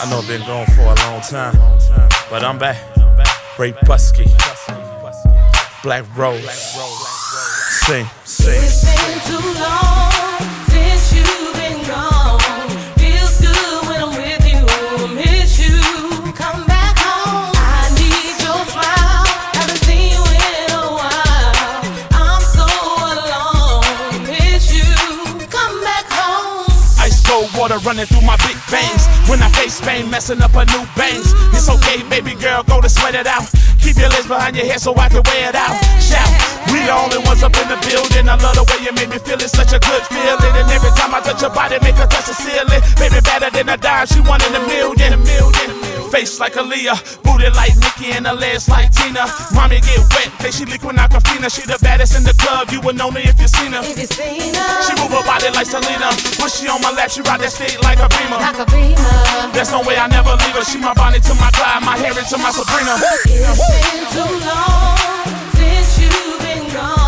I know I've been gone for a long time, but I'm back. Raybudsky, Black Rose, sing, sing. It's been too long cold water running through my big veins. When I face pain, messing up a new bangs. It's okay, baby girl, go to sweat it out. Keep your legs behind your head so I can wear it out. Shout, we the only ones up in the building. I love the way you make me feel it's such a good feeling. And every time I touch your body, make her touch the ceiling. Baby, better than a dime, she one in a million, a million. Face like Aaliyah, booty like Nicki, and her legs like Tina. Mommy get wet, they she liquid Aquafina. She the baddest in the club, you would know me if you seen her. If you seen her, She move her body like Selena. When she on my lap, she ride that stick like a beamer. like a beamer. No way I never leave her. She my Bonnie to my Clyde, my hair into my Sabrina. It's been too long since you've been gone.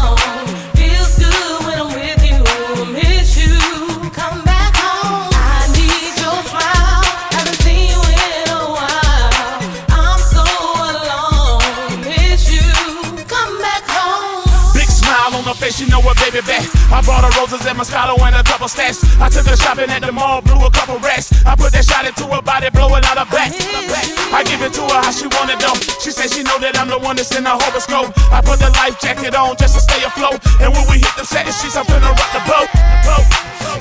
You know what, baby back. I brought her roses and Moscato and a couple stacks. I took her shopping at the mall, blew a couple racks. I put that shot into her body, blowing out her back. I give it to her how she want it though. She said she know that I'm the one that's in her horoscope. I put the life jacket on just to stay afloat. And when we hit the satin sheets, I'm finna rock the boat.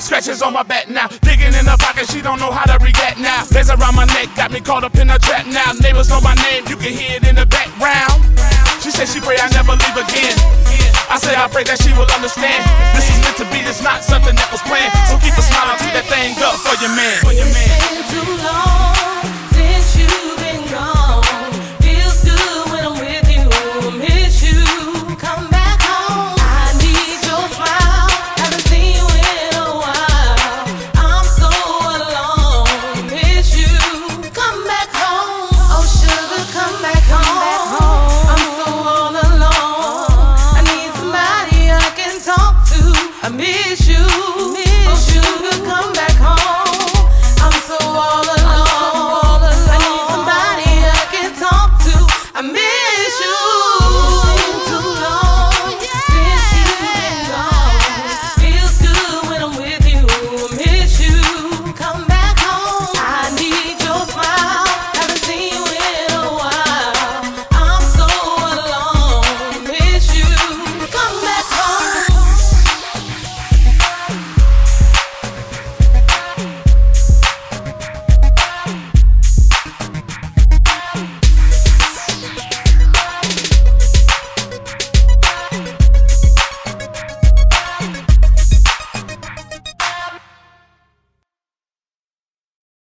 Scratches on my back now, digging in her pocket, she don't know how to react now. Legs around my neck, got me caught up in a trap now. Neighbors know my name, you can hear it in the background. She said she pray I never leave again. I say I pray that she will understand. This is meant to be, it's not something that was planned. So keep a smile keep that thing up for your man. For your man. I miss